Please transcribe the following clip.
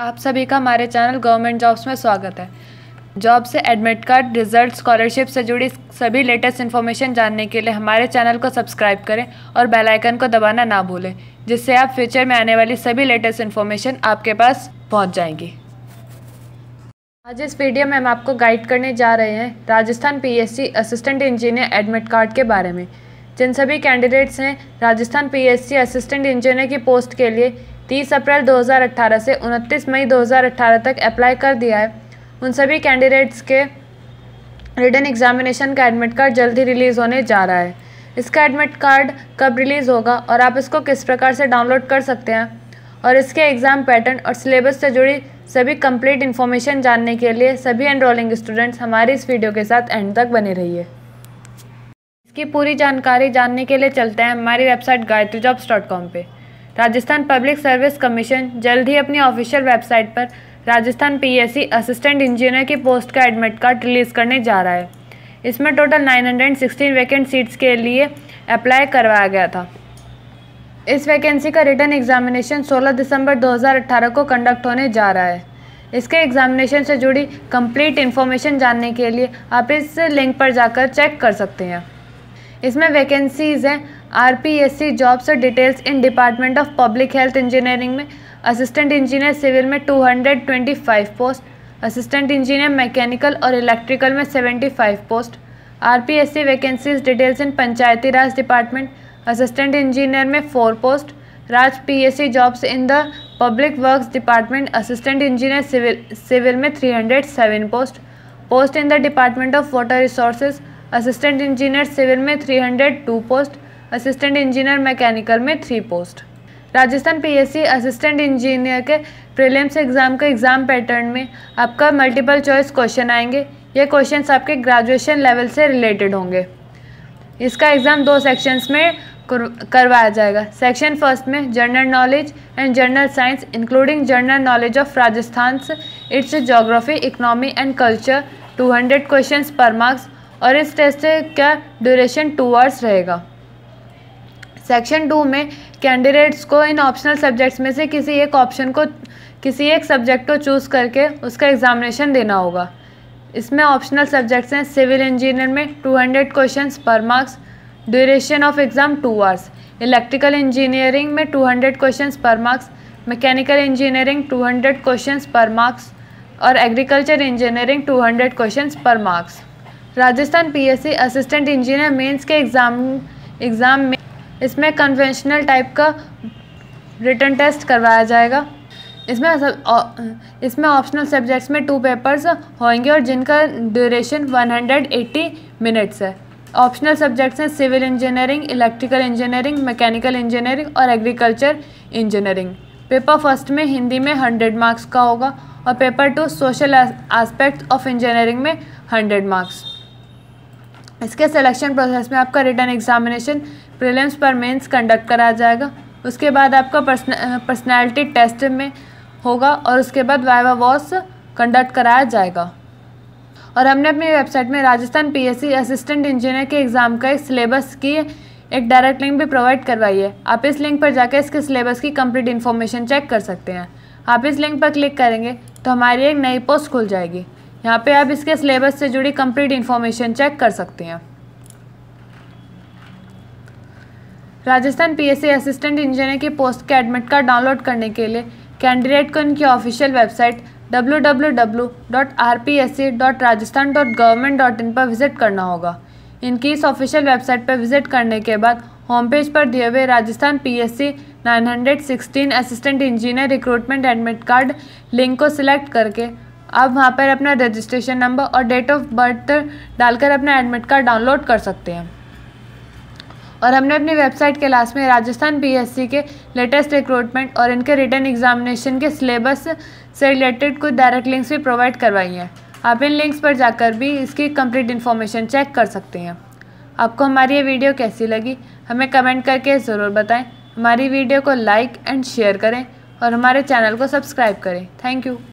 आप सभी का हमारे चैनल गवर्नमेंट जॉब्स में स्वागत है। जॉब से एडमिट कार्ड रिज़ल्ट, स्कॉलरशिप से जुड़ी सभी लेटेस्ट इन्फॉर्मेशन जानने के लिए हमारे चैनल को सब्सक्राइब करें और बेल आइकन को दबाना ना भूलें, जिससे आप फ्यूचर में आने वाली सभी लेटेस्ट इन्फॉर्मेशन आपके पास पहुँच जाएँगी। आज इस वीडियो में हम आपको गाइड करने जा रहे हैं Rajasthan PSC assistant engineer admit card के बारे में। जिन सभी कैंडिडेट्स हैं, राजस्थान पीएससी असिस्टेंट इंजीनियर की पोस्ट के लिए 30 अप्रैल 2018 से 29 मई 2018 तक अप्लाई कर दिया है। उन सभी कैंडिडेट्स के रिटर्न एग्जामिनेशन का एडमिट कार्ड जल्द ही रिलीज़ होने जा रहा है। इसका एडमिट कार्ड कब रिलीज़ होगा और आप इसको किस प्रकार से डाउनलोड कर सकते हैं और इसके एग्ज़ाम पैटर्न और सिलेबस से जुड़ी सभी कंप्लीट इन्फॉर्मेशन जानने के लिए सभी एनरोलिंग स्टूडेंट्स हमारी इस वीडियो के साथ एंड तक बने रहिए। इसकी पूरी जानकारी जानने के लिए चलते हैं हमारी website Gayatri jobs dot com पर राजस्थान पब्लिक सर्विस कमीशन जल्द ही अपनी ऑफिशियल वेबसाइट पर राजस्थान पीएससी असिस्टेंट इंजीनियर की पोस्ट का एडमिट कार्ड रिलीज़ करने जा रहा है। इसमें टोटल 916 वैकेंट सीट्स के लिए अप्लाई करवाया गया था। इस वैकेंसी का रिटर्न एग्जामिनेशन 16 दिसंबर 2018 को कंडक्ट होने जा रहा है। इसके एग्जामिनेशन से जुड़ी कंप्लीट इन्फॉर्मेशन जानने के लिए आप इस लिंक पर जाकर चेक कर सकते हैं। इसमें वैकेंसीज़ हैं R P S C jobs और details in department of public health engineering में। असिस्टेंट इंजीनियर सिविल में 225 पोस्ट असिस्टेंट इंजीनियर मैकेनिकल और इलेक्ट्रिकल में 75 post R P S C vacancies details in panchayati raj department assistant engineer में four post R P S C jobs in the public works department assistant engineer civil civil में 307 post post in the department of water resources assistant engineer civil में 302 post assistant engineer mechanical में three post. Rajasthan PSC assistant engineer के prelims exam के exam pattern में आपका multiple choice question आएँगे। ये question आपके ग्रेजुएशन लेवल से रिलेटेड होंगे। इसका एग्ज़ाम दो सेक्शंस में करवाया जाएगा। सेक्शन फ़र्स्ट में general knowledge and general science, including general knowledge of Rajasthan, its geography economy and culture 200 questions पर मार्क्स और इस टेस्ट का ड्यूरेशन टू आवर्स रहेगा। सेक्शन टू में कैंडिडेट्स को इन ऑप्शनल सब्जेक्ट्स में से किसी एक ऑप्शन को, किसी एक सब्जेक्ट को चूज़ करके उसका एग्ज़ामिनेशन देना होगा। इसमें ऑप्शनल सब्जेक्ट्स हैं सिविल इंजीनियर में 200 क्वेश्चंस पर marks duration of exam two hours electrical engineering में 200 क्वेश्चंस पर मार्क्स मैकेनिकल इंजीनियरिंग 200 क्वेश्चंस पर मार्क्स और एग्रीकल्चर इंजीनियरिंग 200 क्वेश्चंस पर marks Rajasthan PSC assistant engineer mains के एग्ज़ाम एग्ज़ाम में इसमें कन्वेंशनल टाइप का रिटर्न टेस्ट करवाया जाएगा। इसमें सब इसमें ऑप्शनल सब्जेक्ट्स में टू पेपर्स होंगे और जिनका ड्यूरेशन 180 मिनट्स है। ऑप्शनल सब्जेक्ट्स हैं civil engineering electrical engineering mechanical engineering और एग्रीकल्चर इंजीनियरिंग पेपर फ़र्स्ट में, हिंदी में 100 मार्क्स का होगा और paper two social aspect of engineering में 100 मार्क्स इसके सिलेक्शन प्रोसेस में आपका रिटर्न एग्जामिनेशन प्रीलिम्स पर मेंस कंडक्ट कराया जाएगा। उसके बाद आपका पर्सनैलिटी टेस्ट में होगा और उसके बाद वाइवा वॉस कंडक्ट कराया जाएगा। और हमने अपनी वेबसाइट में राजस्थान पीएससी असिस्टेंट इंजीनियर के एग्ज़ाम का एक सिलेबस की, एक डायरेक्ट लिंक भी प्रोवाइड करवाई है। आप इस लिंक पर जाकर इसके सिलेबस की कंप्लीट इन्फॉर्मेशन चेक कर सकते हैं। आप इस लिंक पर क्लिक करेंगे तो हमारी एक नई पोस्ट खुल जाएगी। यहाँ पे आप इसके सिलेबस से जुड़ी कंप्लीट इन्फॉर्मेशन चेक कर सकते हैं। राजस्थान पीएससी असिस्टेंट इंजीनियर की पोस्ट के एडमिट कार्ड डाउनलोड करने के लिए कैंडिडेट को इनकी ऑफिशियल वेबसाइट www.rpsc.rajasthan.government.in पर विज़िट करना होगा। इनकी इस ऑफिशियल वेबसाइट पर विज़िट करने के बाद होम पेज पर दिए हुए Rajasthan PSC 916 assistant engineer recruitment admit card link को सिलेक्ट करके आप वहाँ पर अपना रजिस्ट्रेशन नंबर और डेट ऑफ़ बर्थ डालकर अपना एडमिट कार्ड डाउनलोड कर सकते हैं। और हमने अपनी वेबसाइट के लास्ट में राजस्थान पीएससी के लेटेस्ट रिक्रूटमेंट और इनके रिटर्न एग्जामिनेशन के सिलेबस से रिलेटेड कुछ डायरेक्ट लिंक्स भी प्रोवाइड करवाई हैं। आप इन लिंक्स पर जाकर भी इसकी कंप्लीट इन्फॉर्मेशन चेक कर सकते हैं। आपको हमारी ये वीडियो कैसी लगी, हमें कमेंट करके ज़रूर बताएँ। हमारी वीडियो को लाइक एंड शेयर करें और हमारे चैनल को सब्सक्राइब करें। Thank you